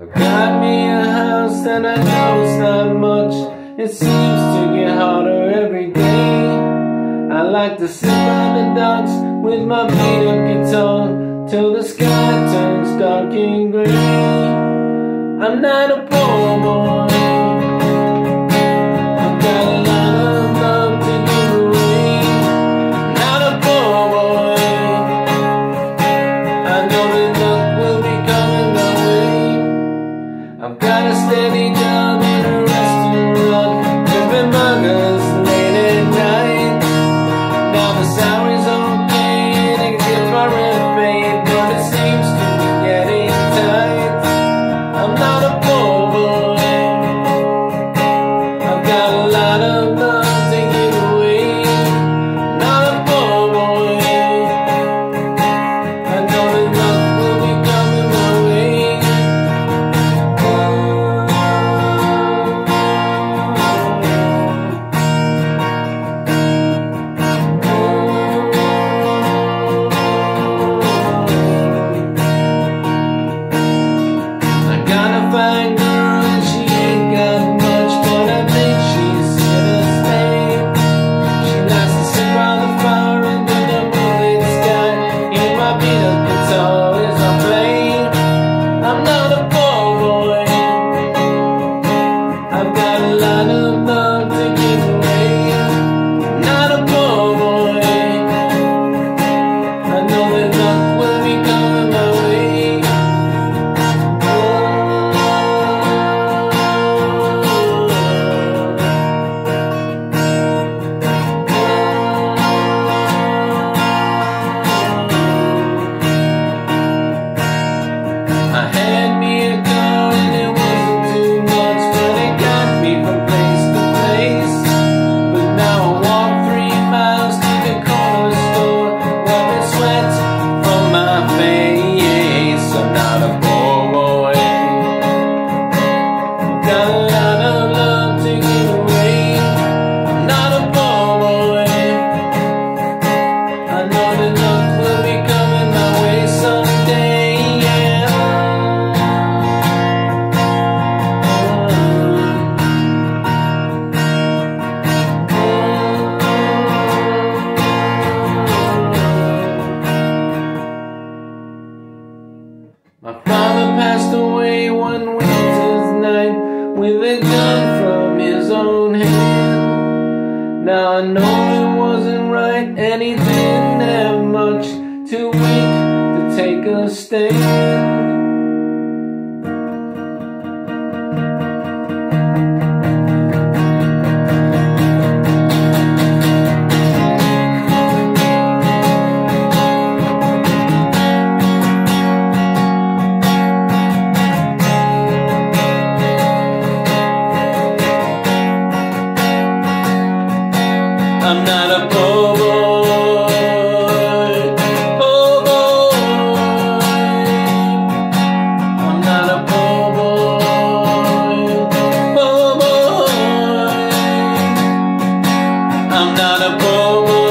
I got me a house and I know it's not much. It seems to get harder every day. I like to sit by the docks with my beat up guitar Till the sky turns dark and gray. I'm not a poor boy. seems Father passed away one winter's night with a gun from his own hand. Now I know it wasn't right, and he didn't have much, too weak to take a stand. I'm not a po' boy, po' oh, boy. I'm not a po' boy, po' oh, boy. I'm not a po' boy.